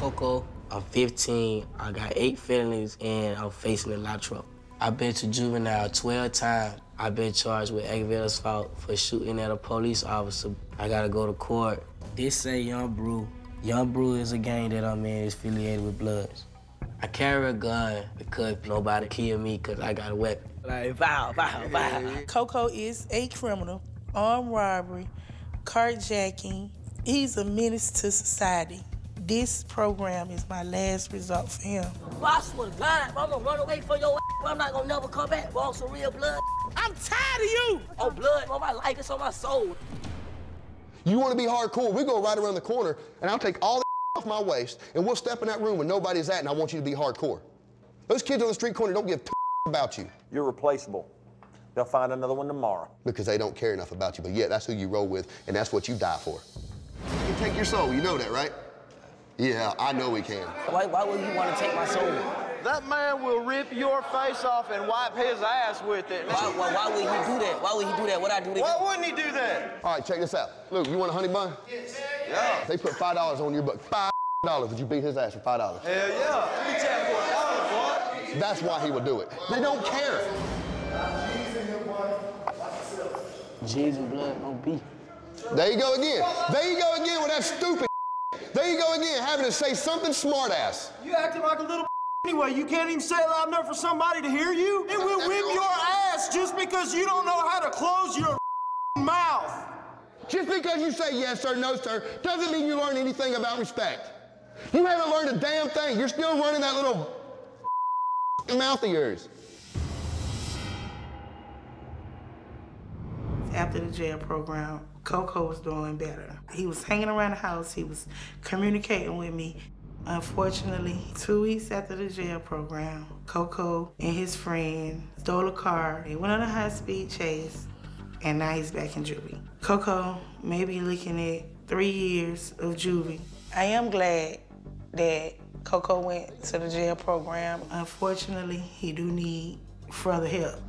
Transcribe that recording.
Koko. I'm 15. I got eight felonies, and I'm facing a lot of trouble. I've been to juvenile 12 times. I've been charged with aggravated assault for shooting at a police officer. I gotta go to court. This say Young Brew. Young Brew is a gang that I'm in, it's affiliated with Bloods. I carry a gun because nobody kill me because I got a weapon. Like, bow, bow, bow. Koko is a criminal, armed robbery, carjacking. He's a menace to society. This program is my last resort for him. Well, I swear to God, if I'm gonna run away from your ass, I'm not gonna never come back. Want some real blood? I'm tired of you! Oh, blood on my life, it's on my soul. You want to be hardcore? We go right around the corner, and I'll take all the off my waist, and we'll step in that room when nobody's at, and I want you to be hardcore. Those kids on the street corner don't give two about you You're replaceable. They'll find another one tomorrow. because they don't care enough about you. But yeah, that's who you roll with, and that's what you die for. You take your soul. You know that, right? Yeah, I know we can. Why, why would you want to take my soul? That man will rip your face off and wipe his ass with it. Why, why, why would he do that? Why would he do that? What I do to Why you? wouldn't he do that? All right, check this out. Luke, you want a honey bun? Yes. Yeah. They put five dollars on your butt. Five dollars. Would you beat his ass for five dollars? Hell yeah. You check for a dollar, boy. That's why he would do it. They don't care. Jesus and blood, no beef. There you go again. There you go again with that stupid. There you go again, having to say something smart ass. You acting like a little anyway. You can't even say it loud enough for somebody to hear you. It will whip your ass just because you don't know how to close your mouth. Just because you say yes sir, no sir, doesn't mean you learn anything about respect. You haven't learned a damn thing. You're still running that little mouth of yours. After the jail program, Koko was doing better. He was hanging around the house, he was communicating with me. Unfortunately, two weeks after the jail program, Koko and his friend stole a car. They went on a high speed chase, and now he's back in juvie. Koko may be looking at three years of juvie. I am glad that Koko went to the jail program. Unfortunately, he do need further help.